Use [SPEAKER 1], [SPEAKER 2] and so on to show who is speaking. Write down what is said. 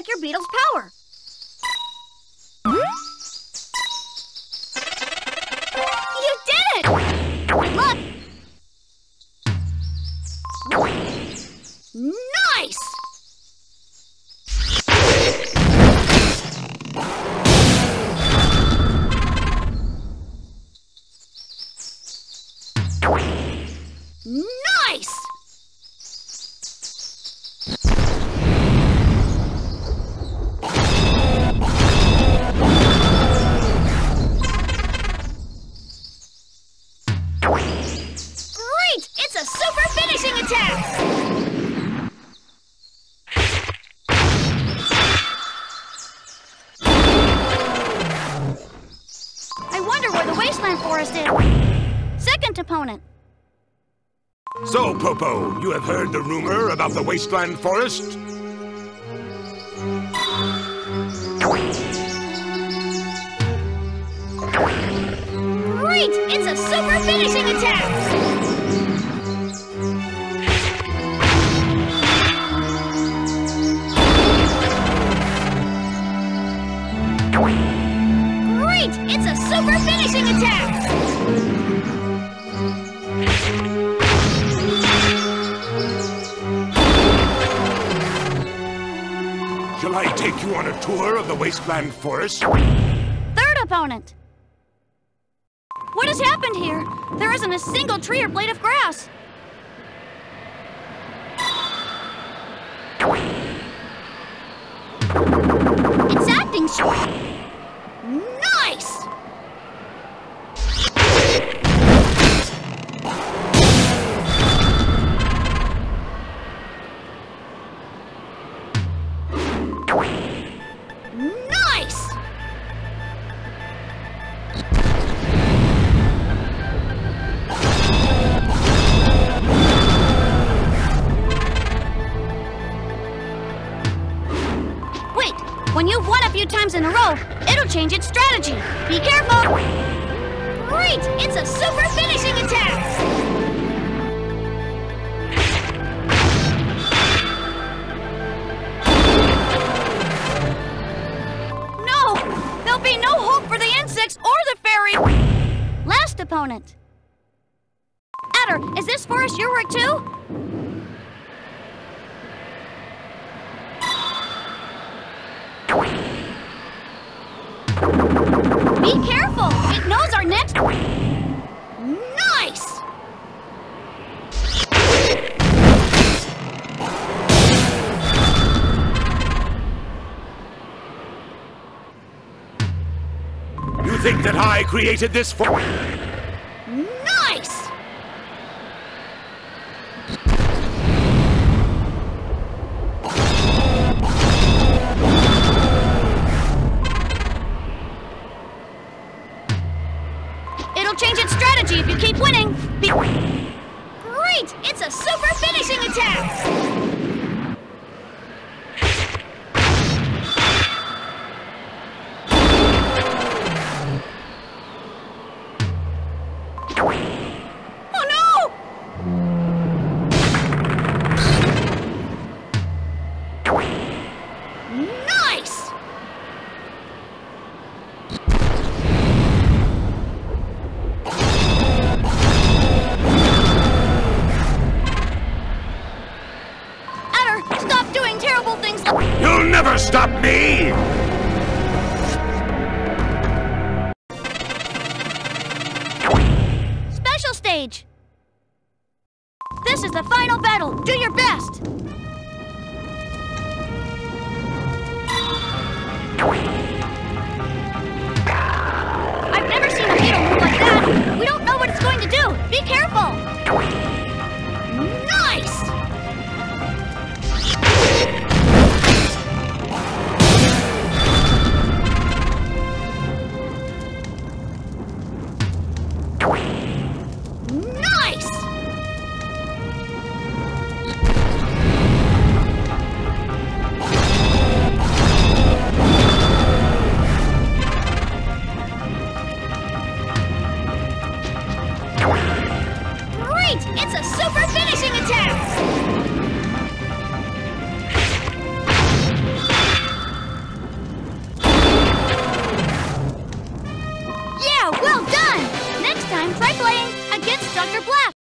[SPEAKER 1] check your beetle's power. You did it! Luck! Nice! Nice! Wasteland forest is. Second opponent.
[SPEAKER 2] So, Popo, you have heard the rumor about the wasteland forest?
[SPEAKER 1] Great! It's a super finishing attack!
[SPEAKER 2] Shall I take you on a tour of the wasteland forest?
[SPEAKER 1] Third opponent. What has happened here? There isn't a single tree or blade of grass. It's acting sh- Wait, when you've won a few times in a row, it'll change its strategy. Be careful! Great! It's a super finishing opponent. Adder, is this forest your work too? Be careful! It knows our next. Nice!
[SPEAKER 2] You think that I created this for...
[SPEAKER 1] It'll change its strategy if you keep winning. Be- Great! It's a super finishing attack!
[SPEAKER 2] Never stop me!
[SPEAKER 1] Special stage! This is the final battle. Do your best!